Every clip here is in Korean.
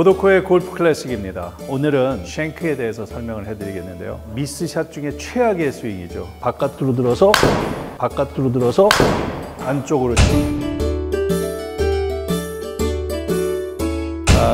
고덕호의 골프 클래식입니다. 오늘은 shank에 대해서 설명을 해드리겠는데요. 미스샷 중에 최악의 스윙이죠. 바깥으로 들어서 바깥으로 들어서 안쪽으로 치고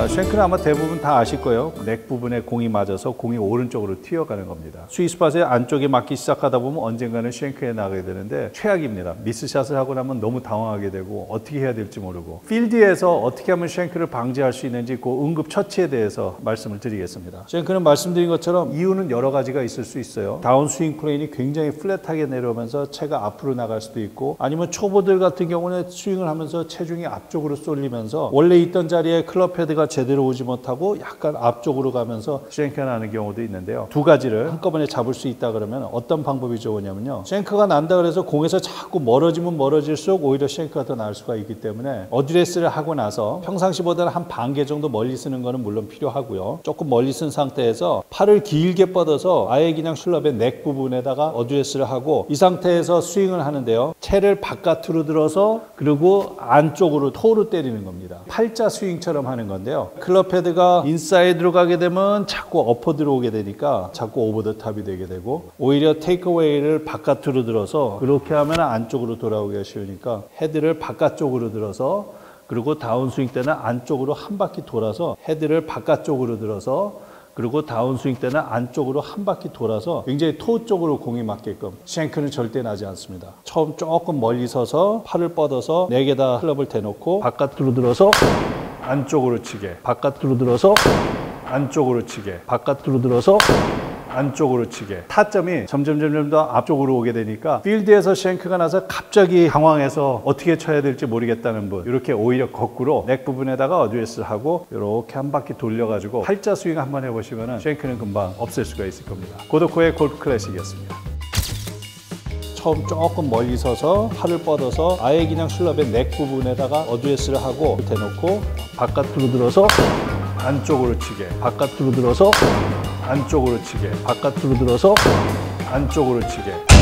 아, shank는 아마 대부분 다 아실 거예요. neck 부분에 공이 맞아서 공이 오른쪽으로 튀어가는 겁니다. 스위스팟의 안쪽에 맞기 시작하다 보면 언젠가는 shank에 나가게 되는데 최악입니다. 미스샷을 하고 나면 너무 당황하게 되고 어떻게 해야 될지 모르고 필드에서 어떻게 하면 shank를 방지할 수 있는지 그 응급 처치에 대해서 말씀을 드리겠습니다. shank는 말씀드린 것처럼 이유는 여러 가지가 있을 수 있어요. 다운 스윙 plane이 굉장히 flat하게 내려오면서 채가 앞으로 나갈 수도 있고 아니면 초보들 같은 경우는 스윙을 하면서 체중이 앞쪽으로 쏠리면서 원래 있던 자리에 클럽 헤드 헤드가 제대로 오지 못하고 약간 앞쪽으로 가면서 shank가 나는 경우도 있는데요. 두 가지를 한꺼번에 잡을 수 있다 그러면 어떤 방법이 좋으냐면요. shank가 난다 그래서 공에서 자꾸 멀어지면 멀어질수록 오히려 shank가 더 날 수가 있기 때문에 어드레스를 하고 나서 평상시보다는 한 반 개 정도 멀리 쓰는 거는 물론 필요하고요. 조금 멀리 쓴 상태에서 팔을 길게 뻗어서 아예 그냥 클럽의 neck 부분에다가 어드레스를 하고 이 상태에서 스윙을 하는데요. 채를 바깥으로 들어서 그리고 안쪽으로 toe로 때리는 겁니다. 팔자 스윙처럼 하는 건데 클럽 헤드가 인사이드로 가게 되면 자꾸 엎어 들어오게 되니까 자꾸 over the top이 되게 되고 오히려 takeaway를 바깥으로 들어서 그렇게 하면 안쪽으로 돌아오기가 쉬우니까 헤드를 바깥쪽으로 들어서 그리고 다운스윙 때는 안쪽으로 한 바퀴 돌아서 헤드를 바깥쪽으로 들어서 그리고 다운스윙 때는 안쪽으로 한 바퀴 돌아서 굉장히 toe 쪽으로 공이 맞게끔 shank는 절대 나지 않습니다. 처음 조금 멀리 서서 팔을 뻗어서 neck에다 클럽을 대놓고 바깥으로 들어서 안쪽으로 치게. 바깥으로 들어서 안쪽으로 치게. 바깥으로 들어서 안쪽으로 치게. 타점이 점점 점점 더 앞쪽으로 오게 되니까 필드에서 shank가 나서 갑자기 당황해서 어떻게 쳐야 될지 모르겠다는 분. 이렇게 오히려 거꾸로 neck 부분에다가 어드레스를 하고 이렇게 한 바퀴 돌려가지고 팔자 스윙 한번 해보시면 shank는 금방 없앨 수가 있을 겁니다. 고덕호의 골프 클래식이었습니다 처음 조금 멀리 서서 팔을 뻗어서 아예 그냥 클럽의 neck 부분에다가 어드레스를 하고 대놓고 바깥으로 들어서 안쪽으로 치게 바깥으로 들어서 안쪽으로 치게 바깥으로 들어서 안쪽으로 치게